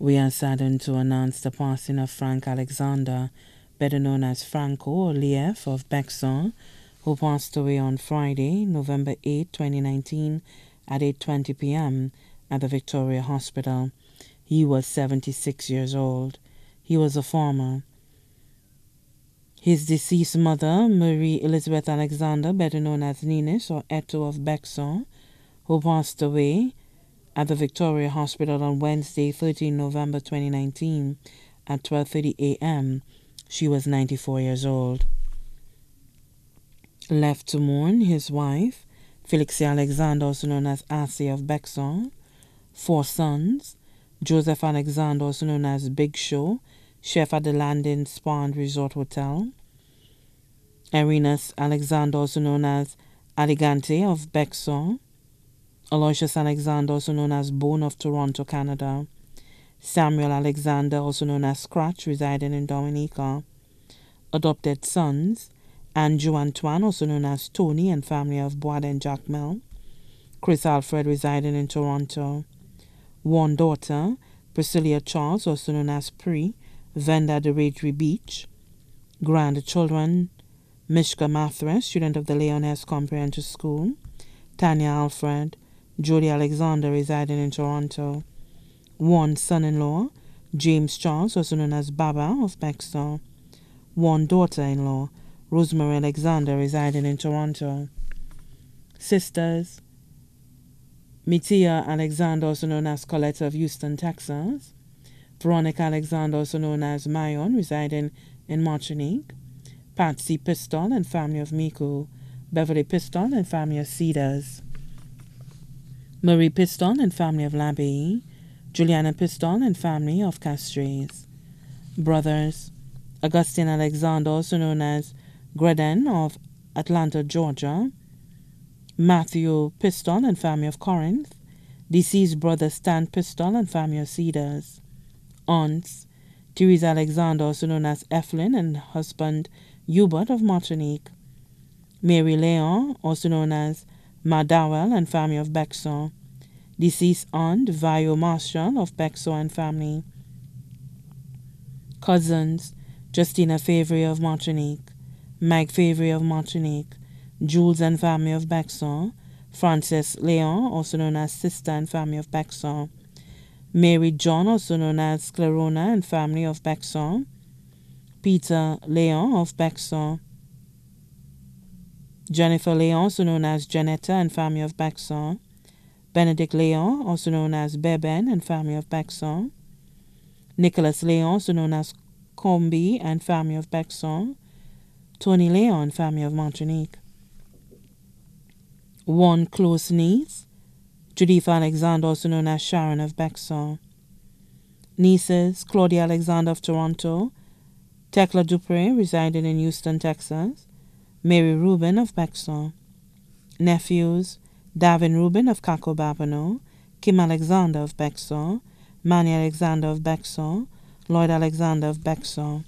We are saddened to announce the passing of Frank Alexander, better known as Franco Oliev of Bexon, who passed away on Friday, November 8, 2019 at 8:20 p.m. at the Victoria Hospital. He was 76 years old. He was a farmer. His deceased mother, Marie Elizabeth Alexander, better known as Ninis or Eto of Bexon, who passed away at the Victoria Hospital on Wednesday, 13 November 2019 at 12:30 a.m. She was 94 years old. Left to mourn his wife, Felixia Alexander, also known as Assie of Bexon, four sons, Joseph Alexander, also known as Big Show, chef at the Landing Spa and Resort Hotel. Arenas Alexander, also known as Aligante of Bexon. Aloysius Alexander, also known as Bone of Toronto, Canada. Samuel Alexander, also known as Scratch, residing in Dominica. Adopted sons Andrew Antoine, also known as Tony and family of Bois and Jacmel. Chris Alfred, residing in Toronto. One daughter, Priscilla Charles, also known as Pri, at the Ragely Beach. Grandchildren, Mishka Mathres, student of the Leon Hess Comprehensive School. Tanya Alfred, Jody Alexander, residing in Toronto. One son-in-law, James Charles, also known as Baba of Bexon. One daughter-in-law, Rosemary Alexander, residing in Toronto. Sisters, Mitia Alexander, also known as Colette of Houston, Texas. Veronica Alexander, also known as Mayon, residing in Martinique. Patsy Pistol and family of Micoud. Beverly Pistol and family of Cedars. Marie Piston and family of Labie. Juliana Piston and family of Castries. Brothers, Augustine Alexander, also known as Greden of Atlanta, Georgia. Matthew Piston and family of Corinth. Deceased brother Stan Piston and family of Cedars. Aunts, Therese Alexander, also known as Evelyn, and husband Hubert of Martinique. Mary Leon, also known as Madawell and family of Bexon. Deceased aunt Vio Marshall of Bexon and family. Cousins Justina Favre of Martinique. Meg Favre of Martinique. Jules and family of Bexon. Frances Leon, also known as sister and family of Bexon. Mary John, also known as Clarona and family of Bexon. Peter Leon of Bexon. Jennifer Leon, also known as Janetta and family of Bexon. Benedict Leon, also known as Beben and family of Bexon. Nicholas Leon, also known as Combi and family of Bexon. Tony Leon, family of Martinique. One close niece, Judith Alexander, also known as Sharon of Bexon. Nieces, Claudia Alexander of Toronto. Tekla Dupre, residing in Houston, Texas. Mary Rubin of Bexon. Nephews, Davin Rubin of Cacao Babonneau. Kim Alexander of Bexon. Manny Alexander of Bexon. Lloyd Alexander of Bexon.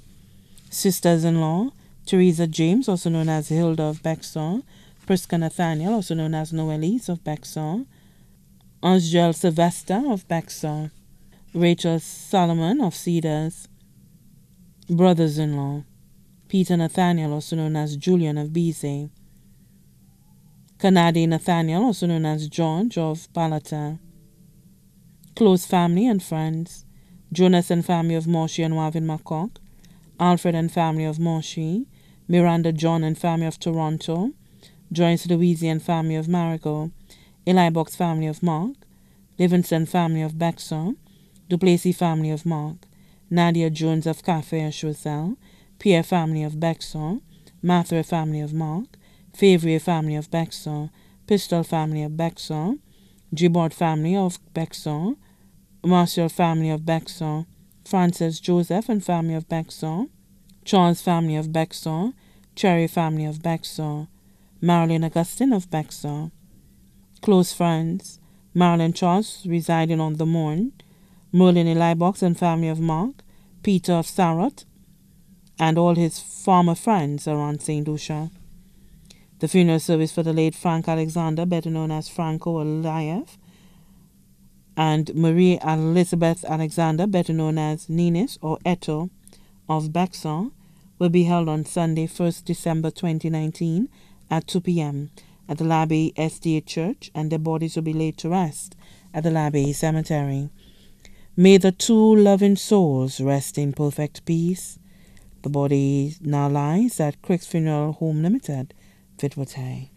Sisters-in-law, Teresa James, also known as Hilda of Bexon. Priska Nathaniel, also known as Noelise of Bexon. Angel Sylvester of Bexon. Rachel Solomon of Cedars. Brothers-in-law. Peter Nathaniel, also known as Julian of Bise. Canadi Nathaniel, also known as George of Balata. Close family and friends. Jonas and family of Moshi and Wavin Makok. Alfred and family of Moshi. Miranda John and family of Toronto. Joyce Louise and family of Marigot. Eli Box family of Marc. Livingston family of Bexon. Duplessis family of Marc. Nadia Jones of Cafe Chaussel. Pierre family of Bexon. Mathre family of Marc. Favre family of Bexon. Pistol family of Bexon. Gibbard family of Bexon. Martial family of Bexon. Francis Joseph and family of Bexon. Charles family of Bexon. Cherry family of Bexon. Marilyn Augustine of Bexon. Close friends. Marilyn Charles residing on the Morne. Merlin Eli Box and family of Marc. Peter of Sarot. And all his former friends around St. Lucia. The funeral service for the late Frank Alexander, better known as Franco Olayev, and Marie Elizabeth Alexander, better known as Ninis or Eto of Bexon, will be held on Sunday, 1st December 2019 at 2 p.m. at the Labbe SDA Church, and their bodies will be laid to rest at the Labbe Cemetery. May the two loving souls rest in perfect peace. The body now lies at Crick's Funeral Home Limited, Fitwater.